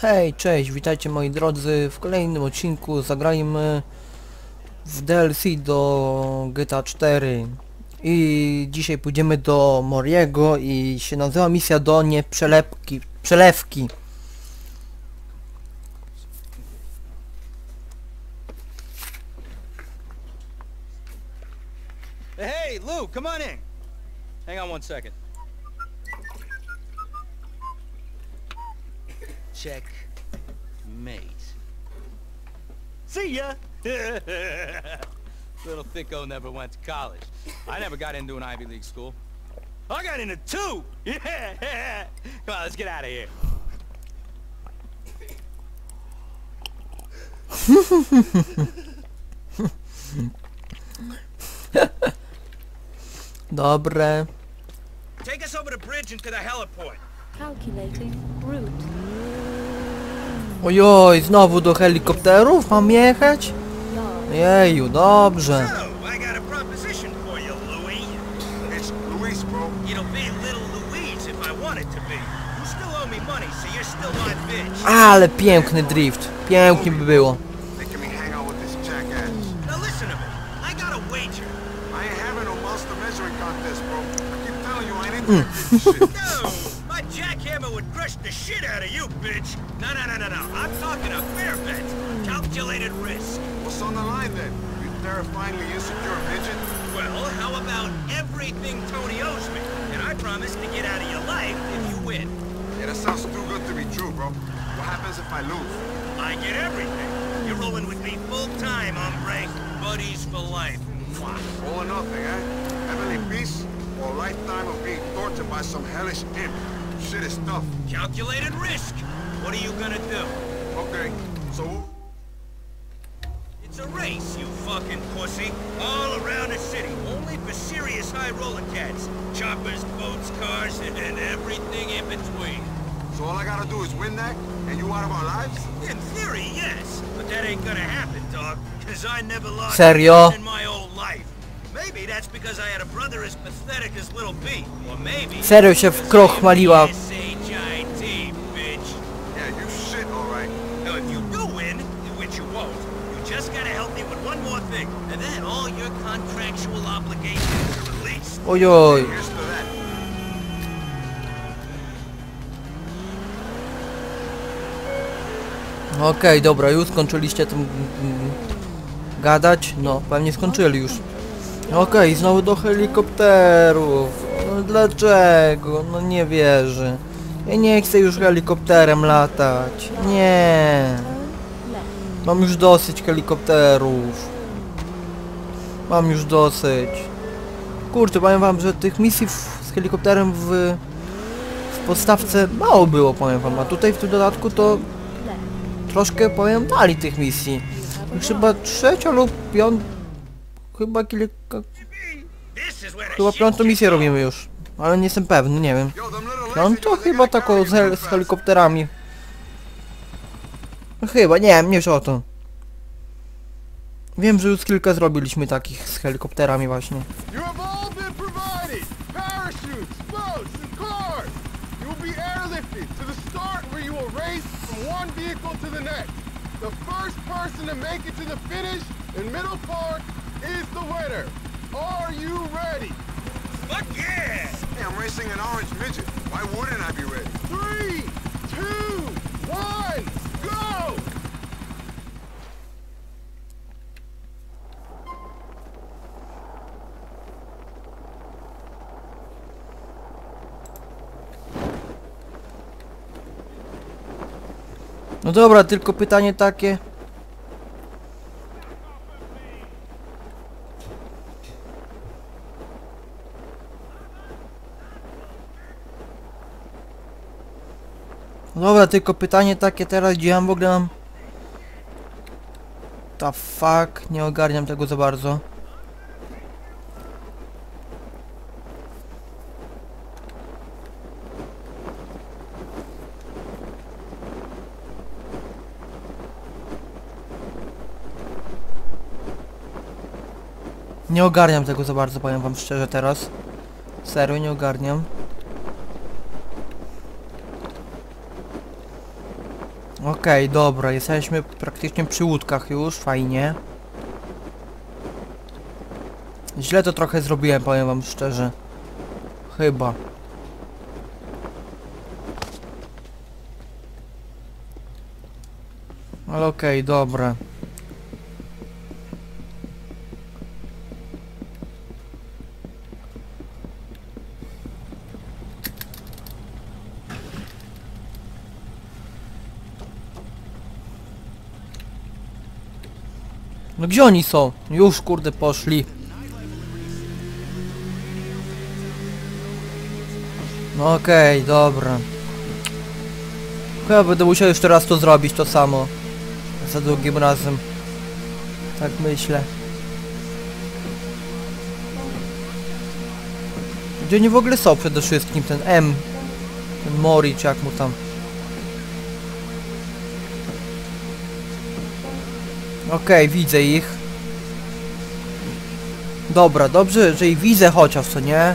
Hej, cześć, witajcie moi drodzy w kolejnym odcinku zagrajmy w DLC do GTA 4 i dzisiaj pójdziemy do Moriego i się nazywa misja do nieprzelepki, przelewki Hey, Lou, come on in. Hang on one second. Check. Mate. See ya! Little thicko never went to college. I never got into an Ivy League school. I got into two! Yeah! Come on, let's get out of here. Dobre. Take us over the bridge into the heliport. Calculating route. Ojoj, znowu do helikopterów mam jechać? Jeju, dobrze. Ale piękny drift. Pięknie by było. Making me hang out with this jackass. Now listen to me. I got a wager. I ain't having no monster measuring contest, bro. I keep telling you I ain't into this shit. No! My jackhammer would crush the shit out of you, bitch! No, no, no. I'm talking a fair bet. Calculated risk. What's on the line then? You terrifyingly insecure midget? Well, how about everything Tony owes me? And I promise to get out of your life if you win. Yeah, that sounds too good to be true, bro. What happens if I lose? I get everything. You're rolling with me full time, hombre. Buddies for life. All or nothing, eh? Heavenly peace or a lifetime of being tortured by some hellish imp? Shit is tough. Calculated risk. What are you gonna do? Okay, so It's a race, you fucking pussy. All around the city, only for serious high roller cats. Choppers, boats, cars, and, and everything in between. so all I gotta do is win that, and you out of our lives? In theory, yes. But that ain't gonna happen, dog. Cause I never lost Serio? in my whole life. Maybe that's because I had a brother as pathetic as Little B. Or maybe... Serio się wkrochmaliła. S-H-I-T, to that. Okej, dobra, już skończyliście tym mm, gadać? No, pewnie skończyli już. Okej, znowu do helikopterów. No dlaczego? No nie wierzę. Ja nie chcę już helikopterem latać. Nie. Mam już dosyć helikopterów. Mam już dosyć. Kurczę, powiem wam, że tych misji w, z helikopterem w, w podstawce mało było, powiem wam. A tutaj w tym dodatku to troszkę powiem dali tych misji. Chyba trzecia lub piąta... Chyba kilka... Chyba piątą misję robimy już. Ale nie jestem pewny, nie wiem. Little No chyba taką z, hel z helikopterami. No chyba, nie wiem, nie wiem o to. Wiem, że już kilka zrobiliśmy takich z helikopterami właśnie. The first person to make it to the finish in Middle Park is the winner. Are you ready? Fuck yeah! Hey, I'm racing an orange midget. Why wouldn't I be ready? Three, two, one, No dobra, tylko pytanie takie. No dobra, tylko pytanie takie teraz, gdzie ja w ogóle mam... Ta fuck, nie ogarniam tego za bardzo. Nie ogarniam tego za bardzo, powiem wam szczerze teraz. Serio, nie ogarniam. Okej, dobra, jesteśmy praktycznie przy łódkach już, fajnie. Źle to trochę zrobiłem, powiem wam szczerze. Chyba. Ale okej, dobra. No gdzie oni są? Już kurde poszli. No okej, dobra. Chyba będę musiał jeszcze raz to zrobić, to samo. Za drugim razem. Tak myślę. Gdzie oni w ogóle są przede wszystkim? Ten M. Ten Mori, czy jak mu tam. Okej, widzę ich. Dobra, dobrze, że ich widzę chociaż, co nie?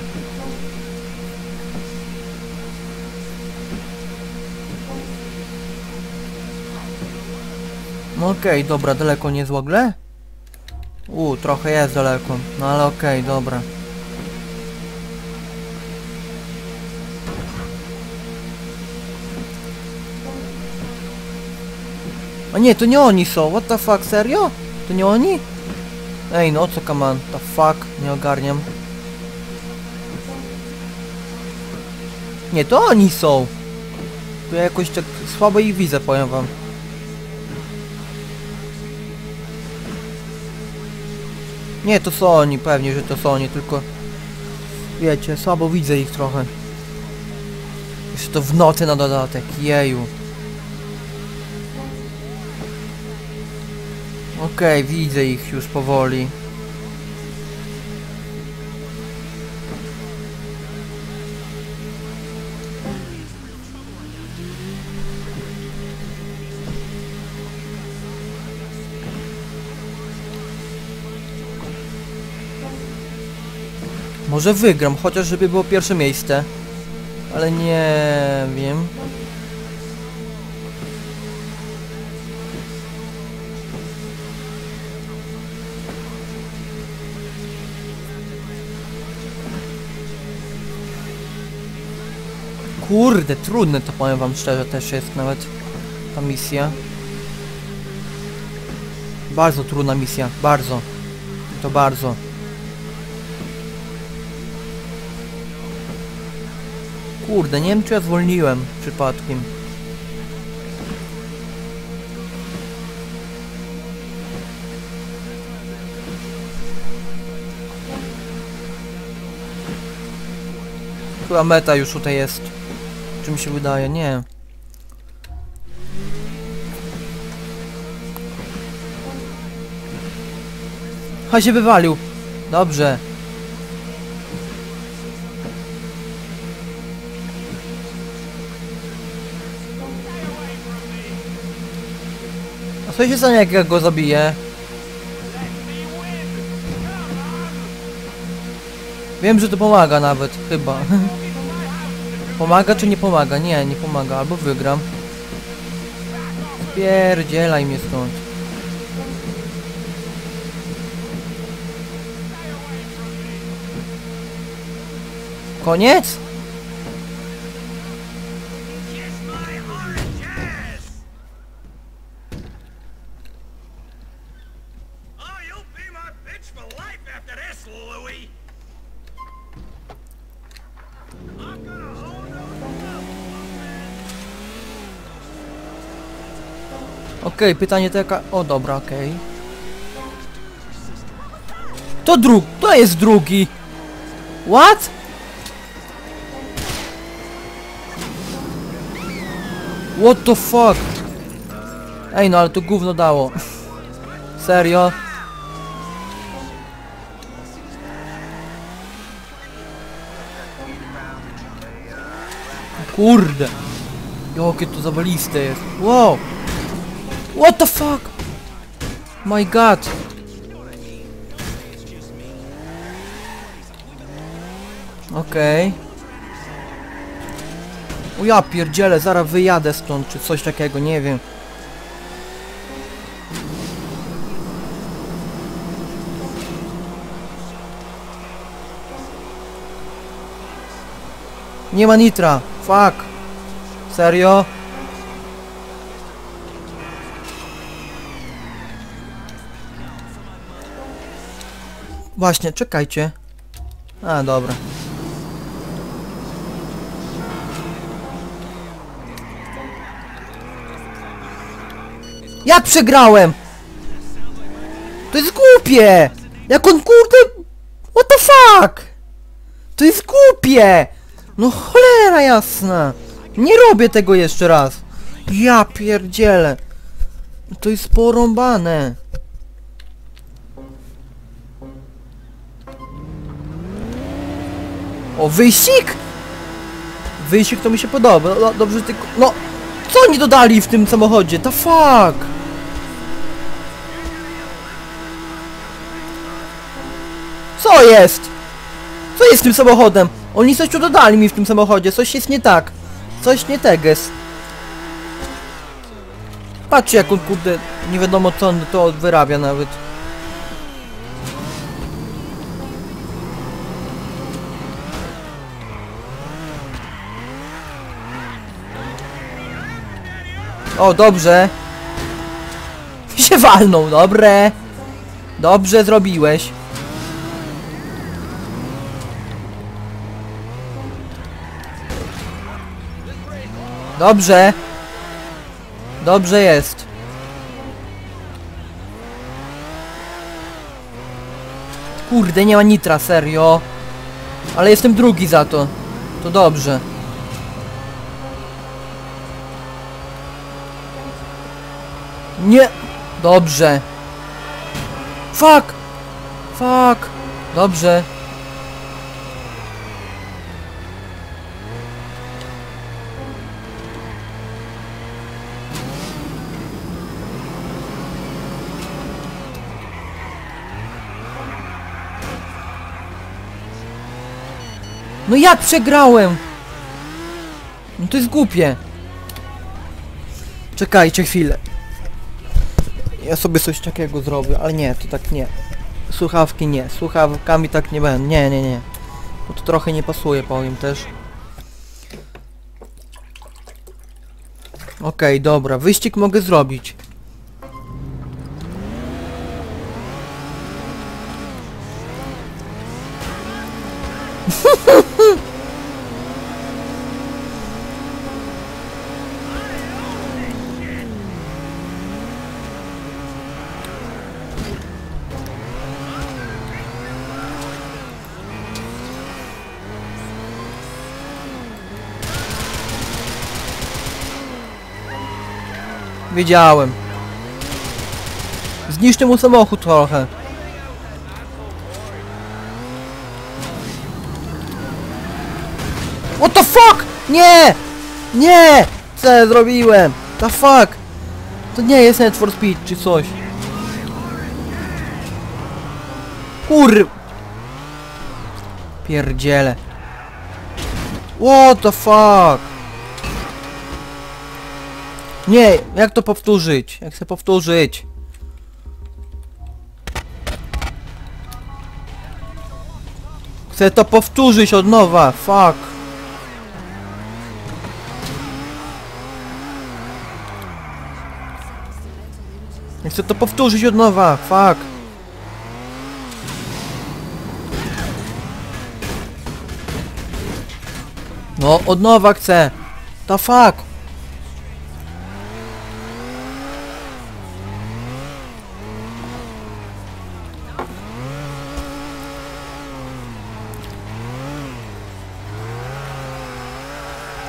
Okej, dobra, daleko nie jest? U, trochę jest daleko, no ale okej, dobra. A nie, to nie oni są, what the fuck, serio? To nie oni? Ej, no co kaman, the fuck, nie ogarniam. Nie, to oni są! To ja jakoś tak słabo ich widzę, powiem wam. Nie, to są oni, pewnie, że to są oni, tylko... Wiecie, słabo widzę ich trochę. Jeszcze to w nocy na dodatek, jeju. Okej, widzę ich już powoli. Może wygram, chociaż żeby było pierwsze miejsce. Ale nie wiem. Kurde, trudne to powiem wam szczerze też jest nawet ta misja. Bardzo trudna misja, bardzo. To bardzo. Kurde, nie wiem czy ja zwolniłem przypadkiem. Chyba meta już tutaj jest. Czy mi się wydaje? Nie. Ha się wywalił. Dobrze. A co się stanie jak ja go zabiję? Wiem, że to pomaga nawet, chyba. Pomaga czy nie pomaga? Nie, nie pomaga. Albo wygram. Pierdzielaj mnie stąd. Koniec? Okej, pytanie taka... O, dobra, okej. To drug... To jest drugi! What? What the fuck? Ej, no ale to gówno dało. Serio? Kurde. Jakie to zawaliste jest. Wow. What the fuck? My god. Okej. O ja pierdzielę, zaraz wyjadę stąd, czy coś takiego, nie wiem. Nie ma nitra, fuck. Serio? Właśnie, czekajcie. A, dobra. Jak przegrałem? To jest głupie! Jak on kurde... What the fuck? To jest głupie! No cholera jasna! Nie robię tego jeszcze raz! Ja pierdzielę! To jest porąbane! O, wyścig! Wyścig to mi się podoba. No, dobrze, tylko... No! Co oni dodali w tym samochodzie? The fuck! Co jest? Co jest z tym samochodem? Oni coś tu dodali mi w tym samochodzie. Coś jest nie tak. Coś nie teges. Patrzcie jak on kurde... Nie wiadomo co on to wyrabia nawet. O, dobrze. Się walnął, dobre. Dobrze zrobiłeś. Dobrze. Dobrze jest. Kurde, nie ma nitra, serio. Ale jestem drugi za to. To dobrze. Nie! Dobrze. Fuck! Fuck! Dobrze. No jak przegrałem? No to jest głupie. Czekajcie chwilę. Ja sobie coś takiego zrobię, ale nie, to tak nie. Słuchawki nie, słuchawkami tak nie będę, nie, nie, nie. Bo to trochę nie pasuje, powiem też. Okej, dobra, wyścig mogę zrobić. Wiedziałem. Zniszczę mu samochód trochę. What the fuck? Nie! Nie! Co zrobiłem? The fuck? To nie jest Need for Speed czy coś. Kur... Pierdziele. What the fuck? Nie, jak to powtórzyć? Jak chcę powtórzyć? Chcę to powtórzyć od nowa, fuck. Chcę to powtórzyć od nowa, fuck. No, od nowa chcę. The fuck.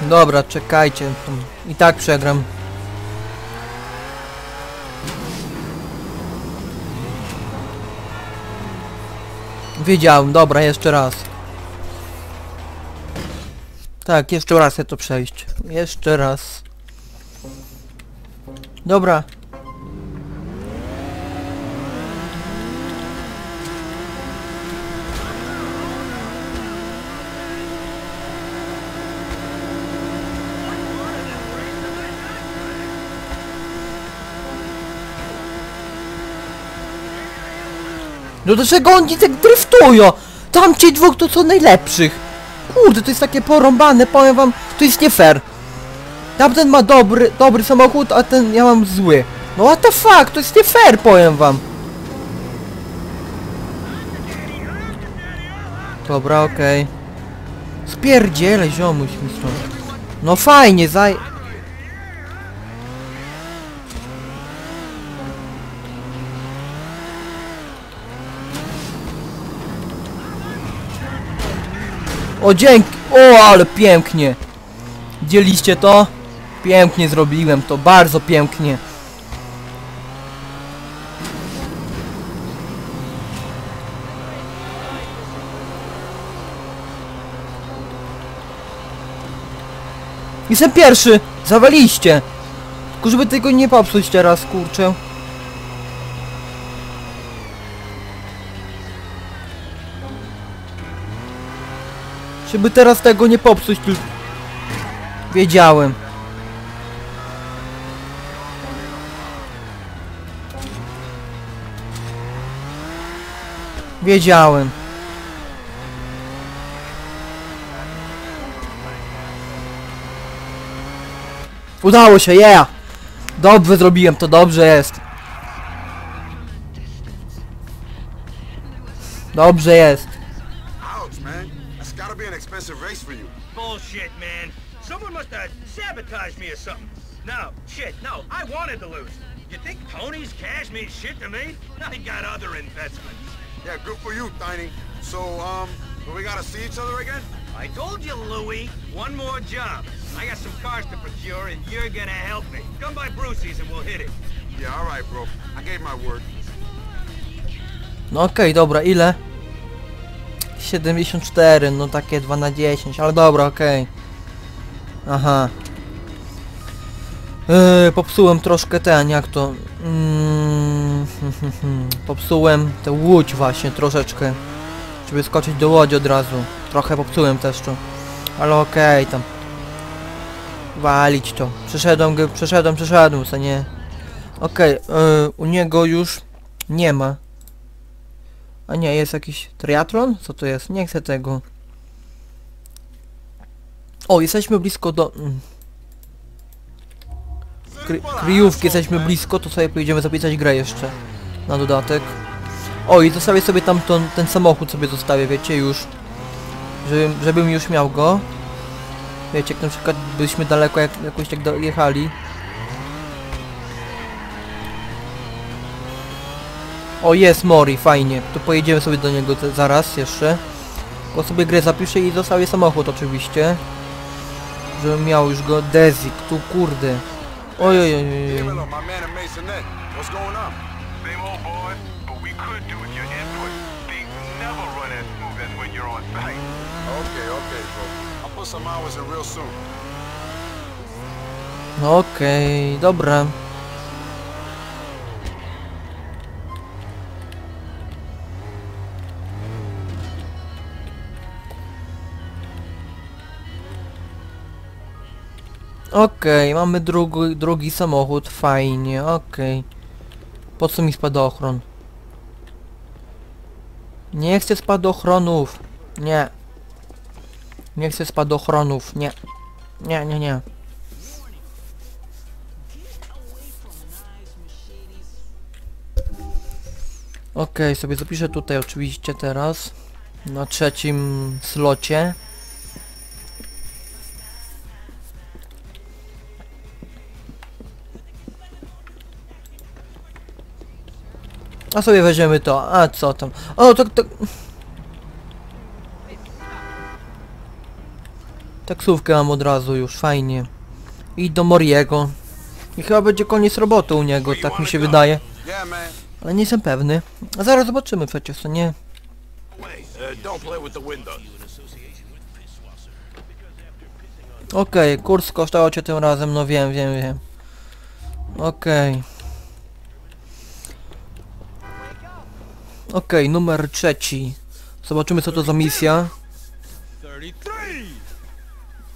Dobra, czekajcie. I tak przegram. Wiedziałem, dobra, jeszcze raz. Tak, jeszcze raz chcę to przejść. Jeszcze raz. Dobra. No dlaczego oni tak driftują? Tam ci dwóch to są najlepszych. Kurde, to jest takie porąbane, powiem wam, to jest nie fair. Tamten ma dobry, dobry samochód, a ten ja mam zły. No what the fuck, to jest nie fair, powiem wam. Dobra, okej. Spierdzielę ziomuś mi stąd. No fajnie, zaj... O dzięki! O, ale pięknie! Widzieliście to? Pięknie zrobiłem to, bardzo pięknie. Jestem pierwszy! Zawaliście! Tylko żeby tego nie popsuć teraz, kurczę. Żeby teraz tego nie popsuć, tylko... Wiedziałem. Wiedziałem. Udało się, yeah! Dobrze zrobiłem, to dobrze jest. Dobrze jest. Must have sabotaged me or something. No, shit, no, I wanted to lose. You think Tony's cash mean shit to me? I got other investments. Yeah, good for you, Tiny. So, um, will we gotta see each other again? I told you, Louie, one more job. I got some cars to procure, and you're gonna help me. Come by Brucey's and we'll hit it. Yeah, all right, bro. I gave my word. No okej, dobra, ile? 74, no takie 2 na 10, ale dobra, okej. Aha. Yy, popsułem troszkę ten, jak to... Mm, popsułem tę łódź właśnie troszeczkę. Żeby skoczyć do łodzi od razu. Trochę popsułem też to. Ale okej, tam. Walić to. Przeszedłem przeszedłem, przeszedłem, co nie. Okej, yy, u niego już nie ma. A nie, jest jakiś triatlon? Co to jest? Nie chcę tego. O, jesteśmy blisko do... mm, Kry kryjówki, jesteśmy blisko, to sobie pojedziemy zapisać grę jeszcze. Na dodatek. O, i zostawię sobie tam ten samochód sobie zostawię, wiecie, już. Żebym, żebym już miał go. Wiecie, jak na przykład byśmy daleko jak, jakoś tak do- jechali. O, jest Mori, fajnie. To pojedziemy sobie do niego zaraz jeszcze. Tylko sobie grę zapiszę i zostawię samochód oczywiście. Żebym miał już go. Dezik, tu kurde. Oj, oj, oj, oj. Dímelo, my man in okej. Okej, mamy drugi, drugi samochód, fajnie, okej. Po co mi spadochron? Nie chcę spadochronów, nie. Nie chcę spadochronów, nie. Nie, nie, nie. Okej, sobie zapiszę tutaj oczywiście teraz. Na trzecim slocie. A sobie weźmiemy to. A co tam? O, to... to... Taksówkę mam od razu już, fajnie. I do Moriego. I chyba będzie koniec roboty u niego, tak mi się wydaje. Ale nie jestem pewny. A zaraz zobaczymy przecież, to nie? Okej, kurs kosztował cię tym razem, no wiem, wiem, wiem. Okej. Okej, numer trzeci. Zobaczymy co to za misja. 33!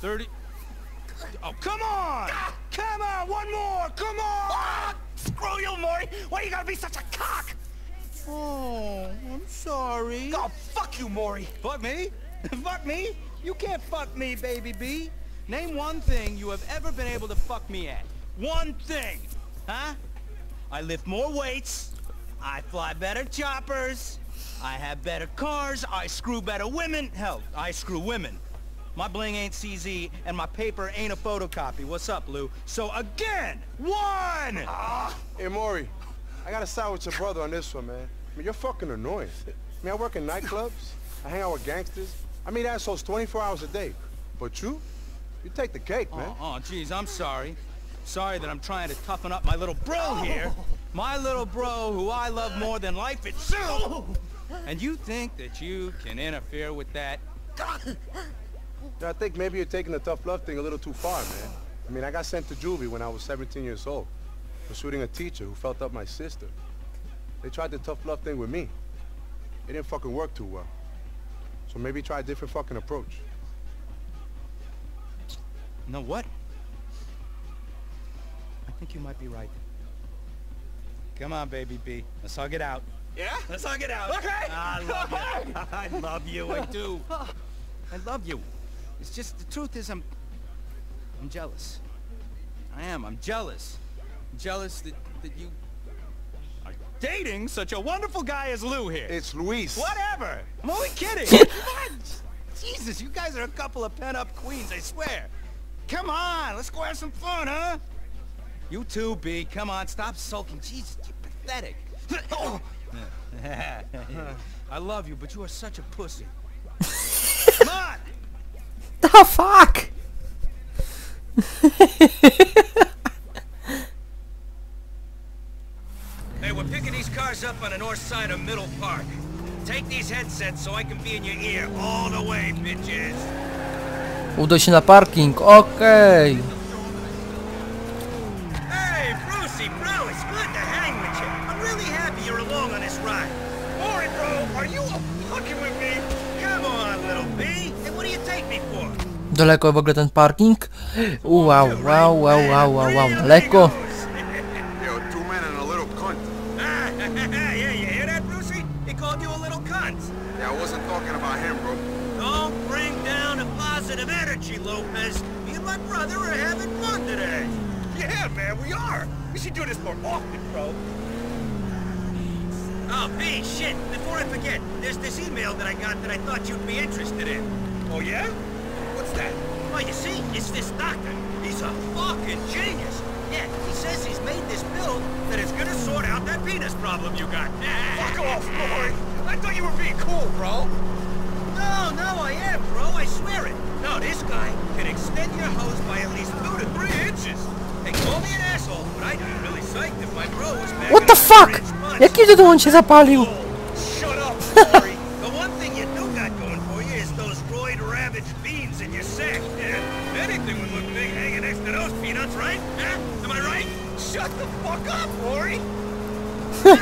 30... Oh, come on! Come on, one more! Come on! Ah, Screw you, Maury! Why you gotta be such a cock? Oh, I'm sorry. Oh, fuck you, Maury. Fuck me? fuck me? You can't fuck me, baby B. Name one thing you have ever been able to fuck me at. One thing. Huh? I lift more weights. I fly better choppers. I have better cars. I screw better women. Hell, I screw women. My bling ain't CZ, and my paper ain't a photocopy. What's up, Lou? So again, one! Ah, hey, Maury, I gotta side with your brother on this one, man. I mean, you're fucking annoying. I mean, I work in nightclubs. I hang out with gangsters. I meet assholes 24 hours a day. But you? You take the cake, man. Oh, oh, geez, I'm sorry. Sorry that I'm trying to toughen up my little bro here. My little bro who I love more than life itself. And you think that you can interfere with that? I think maybe you're taking the tough love thing a little too far, man. I mean, I got sent to juvie when I was 17 years old for shooting a teacher who felt up my sister. They tried the tough love thing with me. It didn't fucking work too well. So maybe try a different fucking approach. Know what? I think you might be right. Come on, baby B. Let's hug it out. Yeah? Let's hug it out. Okay. I love you. I love you. I do. I love you. It's just the truth is I'm I'm jealous. I am. I'm jealous. I'm jealous that that you are dating such a wonderful guy as Lou here. It's Luis. Whatever. I'm only kidding. Come on. Jesus, you guys are a couple of pent-up queens, I swear. Come on, let's go have some fun, huh? You too, B. Come on, stop sulking. Jesus, you're pathetic. I love you, but you are such a pussy. Come on! The fuck? Hey, we're picking these cars up on the north side of Middle Park. Take these headsets so I can be in your ear all the way, bitches. Udaj się na parking, okej. Hey, Daleko w ogóle ten parking? Wow, wow, wow, wow, wow, wow, daleko. It's this doctor. He's a fucking genius. Yeah, he says he's made this pill that is gonna sort out that penis problem you got. Fuck off, Maury. I thought you were being cool, bro. No, no, I am, bro. I swear it. No, this guy can extend your hose by at least two to three inches. Hey, call me an asshole, but I'd be really psyched if my bro was back What the fuck? Jaki cudem on się zapalił?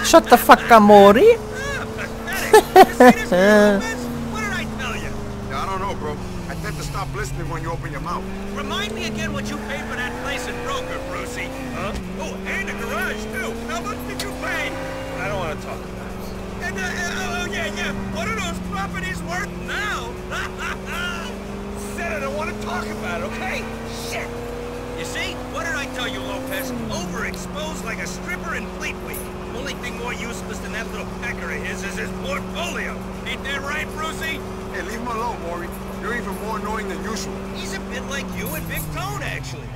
Shut the fuck up, Mori. Pathetic. You see this, Lopez? What did I tell you? Yeah, I don't know, bro. I tend to stop listening when you open your mouth. Remind me again what you paid for that place in Broker, Brucey. Huh? Oh, and the garage, too. How much did you pay? I don't want to talk about it. And, uh, uh, oh, yeah, yeah. What are those properties worth now? Said I don't want to talk about it, okay? Shit. you see? What did I tell you, Lopez? Overexposed like a stripper in Fleet Week. Only thing more than that little pecker of his is his portfolio. Ain't that right, Brucey? Hey, leave him alone, Maury. You're even more annoying than usual. He's a bit like you and Big Tone, actually.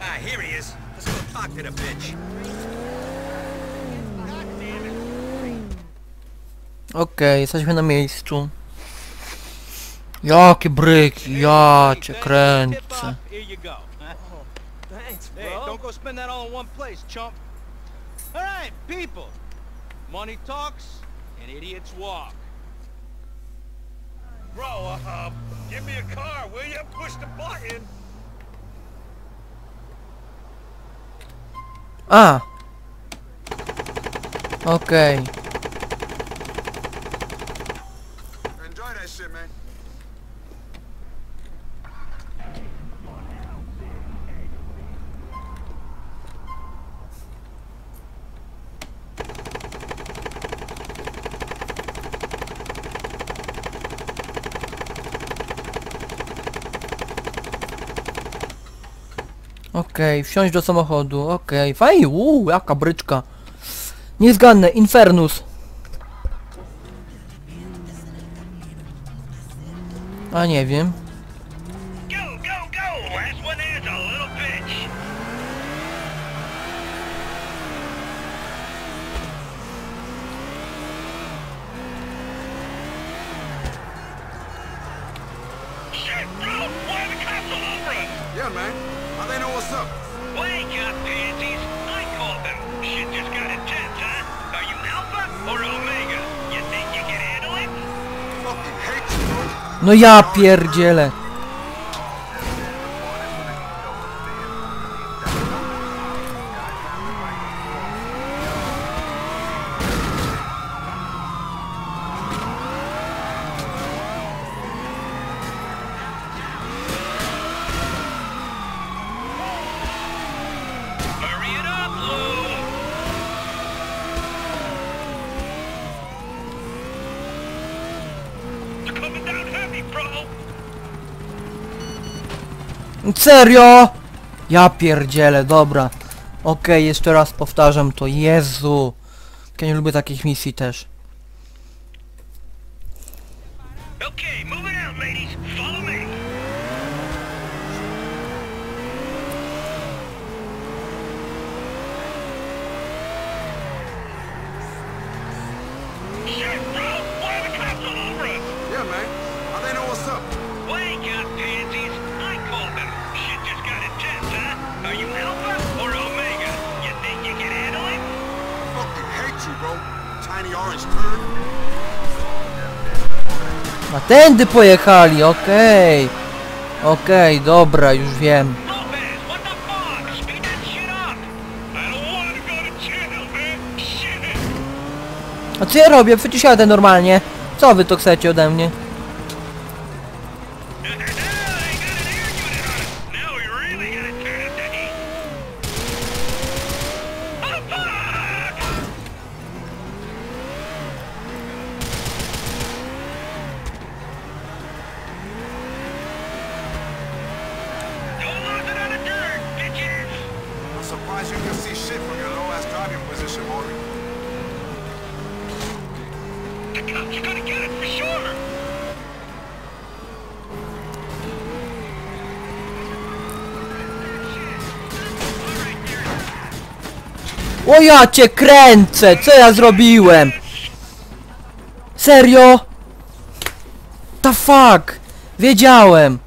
Ah, here he is. Let's go talk to the bitch. Okej, jesteśmy na miejscu. Jakie bryki, ja cię kręcę. Here you go. Thanks, Hey, don't go spend that all in one place, chump. All right, people. Money talks and idiots walk. Bro, uh, give me a car, will you? Push the button. Ah! Okej. Okej, wsiąść do samochodu, okej. Fajnie, uuu, jaka bryczka. Nie zgadnę, Infernus. A nie wiem. No ja pierdzielę. Serio? Ja pierdzielę, dobra. Okej, jeszcze raz powtarzam to. Jezu. Ja nie lubię takich misji też. Tędy pojechali, okej. Okej, dobra, już wiem. A co ja robię? Przecież jadę normalnie. Co wy to chcecie ode mnie? O ja cię kręcę! Co ja zrobiłem? Serio? The fuck? Wiedziałem!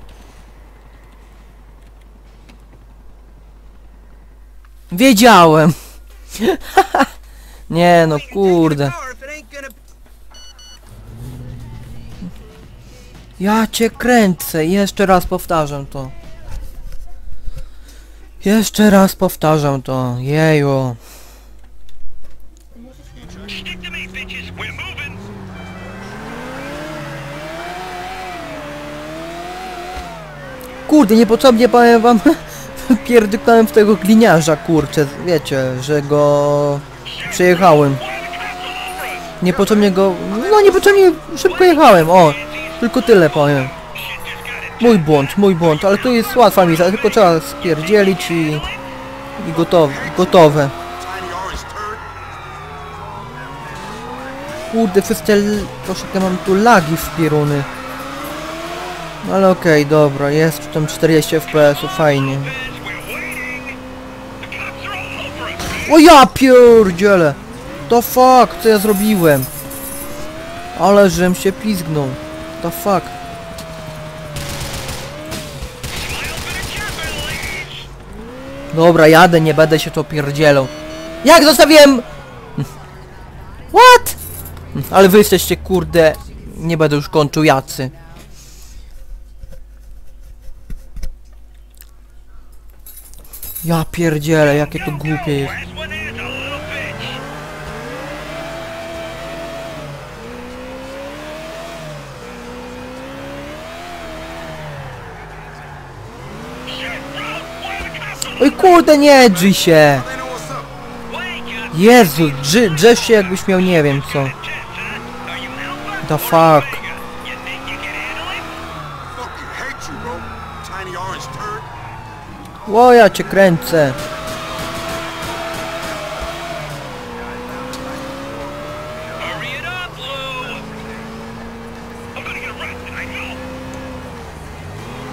Wiedziałem! Nie no, kurde. Ja cię kręcę. Jeszcze raz powtarzam to. Jeszcze raz powtarzam to. Jeju. Kurde, niepotrzebnie powiem wam pierdyknąłem w tego gliniarza, kurczę, wiecie, że go przejechałem. Niepotrzebnie go, no niepotrzebnie szybko jechałem, o, tylko tyle powiem. Mój błąd, mój błąd, ale to jest łatwa misja, tylko trzeba spierdzielić i, i gotowe, gotowe. Kurde, l- troszkę mam tu lagi w pieruny. No ale okej, dobra, jest tam 40 fps, fajnie. O ja pierdziele! To fuck, co ja zrobiłem? Ale żem się pizgnął. To fuck. Dobra, jadę, nie będę się to pierdzielał. Jak zostawiłem? What? Ale wy jesteście kurde... Nie będę już kończył jacy. Ja pierdzielę, jakie to głupie jest. Oj kurde, nie drzyj się! Jezu, drzy, drzesz się jakbyś miał nie wiem co. The fuck? O, ja cię kręcę.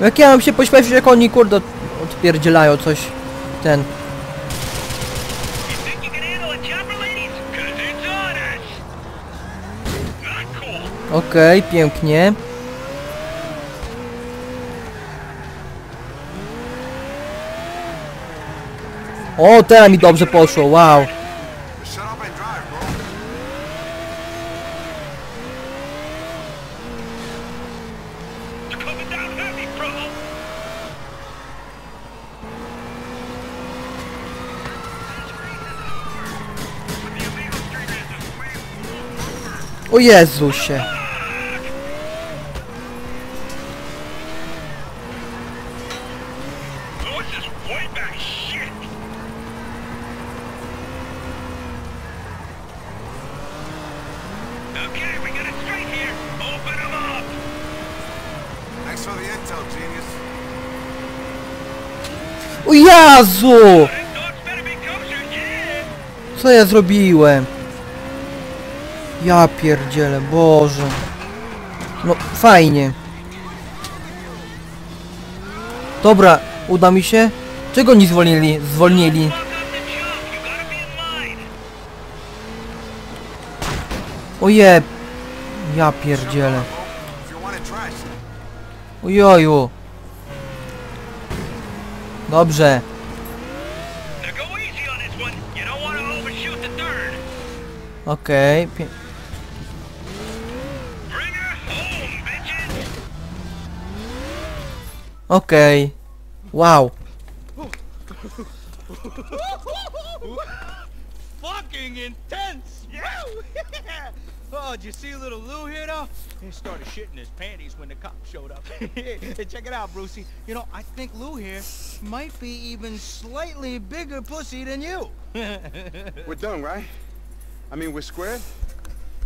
Jak ja mam się pośpieszyć, jak oni kurde odpierdzielają coś. Ten. You think you O, teraz mi dobrze poszło, wow. Shut up Jezu! Co ja zrobiłem? Ja pierdzielę, Boże. No, fajnie. Dobra, uda mi się? Czego nie zwolnili? Zwolnili. Oje. Ja pierdzielę. Ojoju. Dobrze. Okej. pie- Bring her home, bitches! Okej. Wow. Fucking intense! Yeah! oh, did you see little Lou here though? He started shitting his panties when the cop showed up. hey, check it out, Brucey. You know, I think Lou here might be even slightly bigger pussy than you. We're done, right? I mean, we're squared?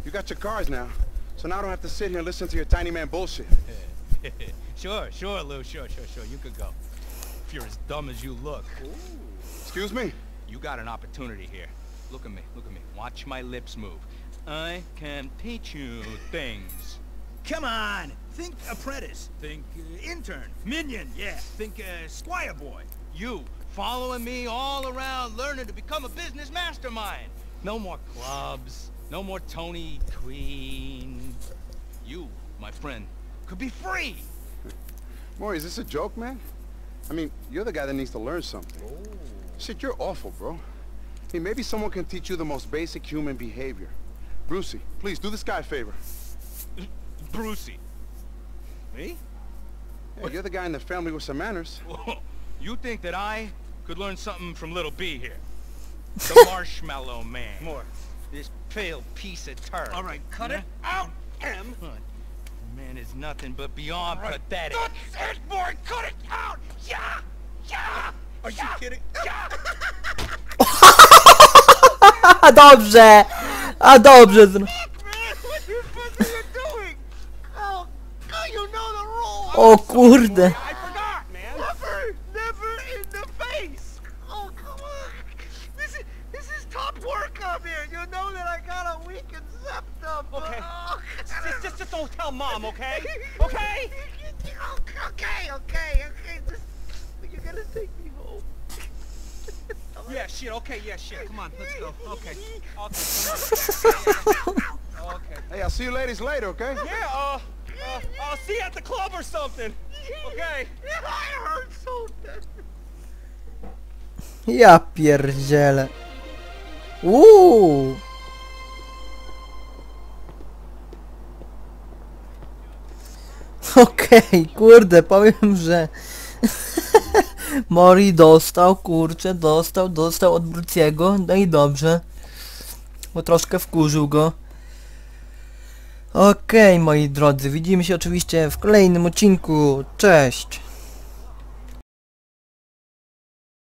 You got your cars now, so now I don't have to sit here and listen to your tiny man bullshit. sure, sure, Lou, sure, sure, sure. You could go. If you're as dumb as you look. Excuse me? You got an opportunity here. Look at me, look at me. Watch my lips move. I can teach you things. Come on! Think apprentice. Think uh, intern. Minion, yeah. Think uh, squire boy. You following me all around learning to become a business mastermind. No more clubs. No more Tony Queen. You, my friend, could be free. Maury, is this a joke, man? I mean, you're the guy that needs to learn something. Oh. Shit, you're awful, bro. Hey, maybe someone can teach you the most basic human behavior. Brucey, please do this guy a favor. Brucey. Me? You're the guy in the family with some manners. you think that I could learn something from little B here? The marshmallow man. More. This pale piece of turd. All right, cut Yeah? it out, M. Man is nothing but beyond pathetic. That's it, boy! Cut it out! Yeah! Yeah! Are you kidding? Yeah! A dobrze! A dobrze! zro- Man, later, okay? Yeah. Uh, uh, I'll see you at the club or something. Okay. I hurt so bad. Ja pierdzielę. Uuu. Okej, kurde, powiem, że Mori dostał, kurczę, dostał, dostał od Bruciego, no i dobrze. Bo troszkę wkurzył go. Okej, moi drodzy, widzimy się oczywiście w kolejnym odcinku. Cześć!